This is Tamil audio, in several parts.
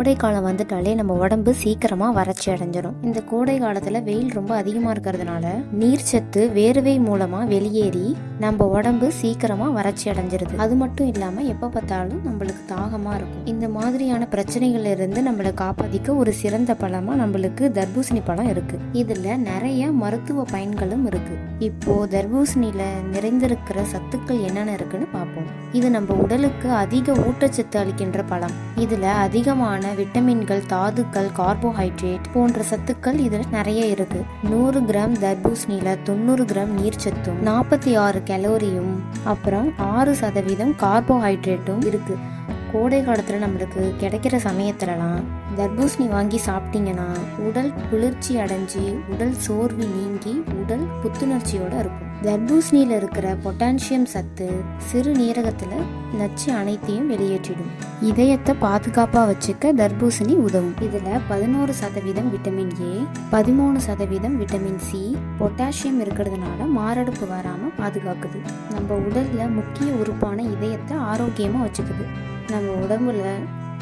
கோடை காலம் வந்துட்டாலே நம்ம உடம்பு சீக்கிரமா வறட்சி அடைஞ்சிடும் இந்த கோடை காலத்துல வெயில் ரொம்ப அதிகமா இருக்கிறதுனால நீர்ச்சத்து வேர்வை மூலமா வெளியேறி நம்ம உடம்பு சீக்கிரமா வறட்சி அடைஞ்சிருது. அது மட்டும் இல்லாம எப்ப பார்த்தாலும் நம்மளுக்கு தாகமா இருக்கும். இந்த மாதிரியான பிரச்சனைகள்ல இருந்து நம்மளை காப்பாத்திக்க ஒரு சிறந்த பழமா நம்மளுக்கு தர்பூசணி பழம் இருக்கு. இதுல நிறைய மருத்துவ பயன்களும் இருக்கு. இப்போ தர்பூசணியில நிறைந்திருக்கிற சத்துக்கள் என்னென்ன இருக்குன்னு பார்ப்போம். இது நம்ம உடலுக்கு அதிக ஊட்டச்சத்து அளிக்கின்ற பழம். இதுல அதிகமான விட்டமின்கள் தாதுக்கள் கார்போஹைட்ரேட் போன்ற சத்துக்கள் இதில் நிறைய இருக்கு. நூறு கிராம் தர்பூசணியில தொண்ணூறு கிராம் நீர்ச்சத்தும் நாற்பத்தி ஆறு கலோரியும் அப்புறம் ஆறு சதவீதம் கார்போஹைட்ரேட்டும் இருக்கு. கோடை காலத்தில் நம்மளுக்கு கிடைக்கிற சமயத்துலலாம் தர்பூசணி வாங்கி சாப்பிட்டீங்கன்னா உடல் குளிர்ச்சி அடைஞ்சு உடல் சோர்வு நீங்கி உடல் புத்துணர்ச்சியோட இருக்கும். தர்பூசணியில் இருக்கிற பொட்டாசியம் சத்து சிறு நீரகத்தில் நச்சு அனைத்தையும் வெளியேற்றிடும். இதயத்தை பாதுகாப்பாக வச்சுக்க தர்பூசணி உதவும். இதில் பதினோரு சதவீதம் விட்டமின் ஏ பதிமூணு சதவீதம் விட்டமின் சி பொட்டாசியம் இருக்கிறதுனால மாரடைப்பு வராமல் பாதுகாக்குது. நம்ம உடலில் முக்கிய உறுப்பான இதயத்தை ஆரோக்கியமாக வச்சுக்குது. நம்ம உடம்புல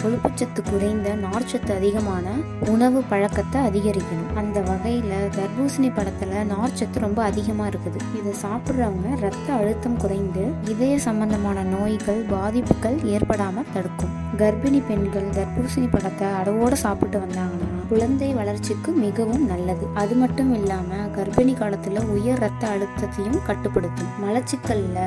கொழுப்புச்சத்து குறைந்த நார்ச்சத்து அதிகமான உணவு பழக்கத்தை அதிகரிக்கணும். அந்த வகையில் தர்பூசணி பழத்தில் நார்ச்சத்து ரொம்ப அதிகமாக இருக்குது. இதை சாப்பிட்றவங்க ரத்த அழுத்தம் குறைந்து இதய சம்பந்தமான நோய்கள் பாதிப்புகள் ஏற்படாமல் தடுக்கும். கர்ப்பிணி பெண்கள் தர்பூசணி பழத்தை அளவோடு சாப்பிட்டு வந்தாங்கன்னா குழந்தை வளர்ச்சிக்கு மிகவும் நல்லது. அது மட்டும் இல்லாமல் கர்ப்பிணி காலத்தில் உயர் ரத்த அழுத்தத்தையும் கட்டுப்படுத்தும். மலச்சிக்கல்ல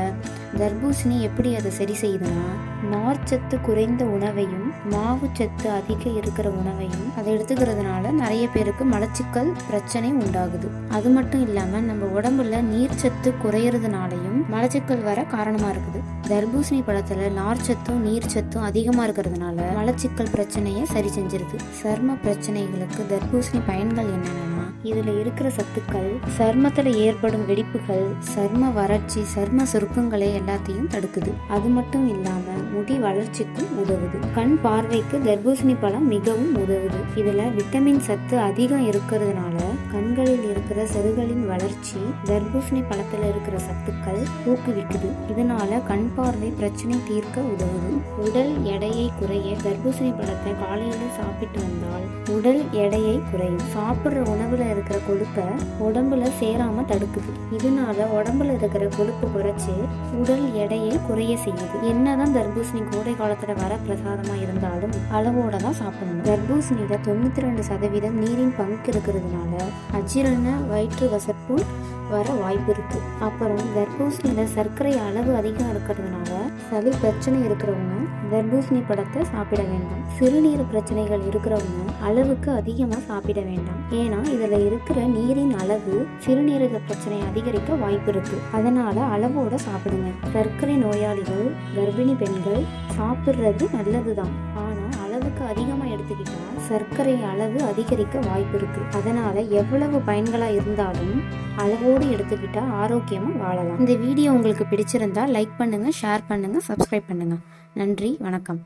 தர்பூசணி எப்படி அதை சரி செய்யுதுன்னா நார்ச்சத்து குறைந்த உணவையும் மாவுச்சத்து அதிக இருக்கிற உணவையும் அதை எடுத்துக்கிறதுனால நிறைய பேருக்கு மலச்சிக்கல் பிரச்சனை உண்டாகுது. அது மட்டும் இல்லாம நம்ம உடம்புல நீர்ச்சத்து குறையறதுனாலையும் மலச்சிக்கல் வர காரணமா இருக்குது. தர்பூசணி பழத்துல நார்ச்சத்தும் நீர்ச்சத்தும் அதிகமா இருக்கிறதுனால மலச்சிக்கல் பிரச்சனையை சரி செஞ்சிருது. சர்ம பிரச்சனைகளுக்கு தர்பூசணி பயன்கள் என்னென்னா இதுல இருக்கிற சத்துக்கள் சர்மத்துல ஏற்படும் வெடிப்புகள் சர்ம வறட்சி சர்ம சுருக்கங்களை எல்லாத்தையும் தடுக்குது. அது மட்டும் இல்லாம முடி வளர்ச்சிக்கும் உதவுது. கண் பார்வைக்கு தர்பூசணி பழம் மிகவும் உதவுது. இதுல விட்டமின் சத்து அதிகம் இருக்கிறதுனால கண்களில் இருக்கிற செருகளின் வளர்ச்சி தர்பூசணி பழத்தில் இருக்கிற சத்துக்கள் ஊக்குவிக்குது. இதனால கண் பார்வை பிரச்சனை தீர்க்க உதவுது. உடல் எடையை குறைய தர்பூசணி பழத்தை காலையில சாப்பிட்டு வந்தால் உடல் எடையை குறையும். சாப்பிடுற உணவுல இருக்கிற கொழுப்பை உடம்புல சேராம தடுக்குது. இதனால உடம்புல இருக்கிற கொழுப்பு குறைச்சு உடல் எடையை குறைய செய்யுது. என்னதான் தர்பூசணி கோடை காலத்துல வர பிரசாதமா இருந்தாலும் அளவோட தான் சாப்பிடணும். தர்பூசணியில தொண்ணூத்தி ரெண்டு சதவீதம் நீரின் பங்கு இருக்கிறதுனால அஜீரண வயிற்று வசப்பு வர வாய்ப்பு இருக்கு அப்புறம் தர்பூசணியில சர்க்கரை அளவு அதிகம் இருக்கிறதுனால சளி பிரச்சனை இருக்கிறவங்க தர்பூசணி பழத்தை சாப்பிட வேண்டாம். சிறுநீர் பிரச்சனைகள் இருக்கிறவங்க அளவுக்கு அதிகமா சாப்பிட வேண்டாம். ஏன்னா இதுல இருக்கிற நீரின் அளவு சிறுநீரக பிரச்சனை அதிகரிக்க வாய்ப்பு இருக்கு அதனால அளவோட சாப்பிடுங்க. சர்க்கரை நோயாளிகள் கர்ப்பிணி பெண்கள் சாப்பிடுறது நல்லதுதான். ஆனால் அளவுக்கு அதிகமாக எடுத்துக்கிட்டால் சர்க்கரை அளவு அதிகரிக்க வாய்ப்பு இருக்கு. அதனால எவ்வளவு பயன்களாக இருந்தாலும் அளவோடு எடுத்துக்கிட்டால் ஆரோக்கியமாக வாழலாம். இந்த வீடியோ உங்களுக்கு பிடிச்சிருந்தா லைக் பண்ணுங்கள் ஷேர் பண்ணுங்கள் சப்ஸ்கிரைப் பண்ணுங்கள் நன்றி வணக்கம்.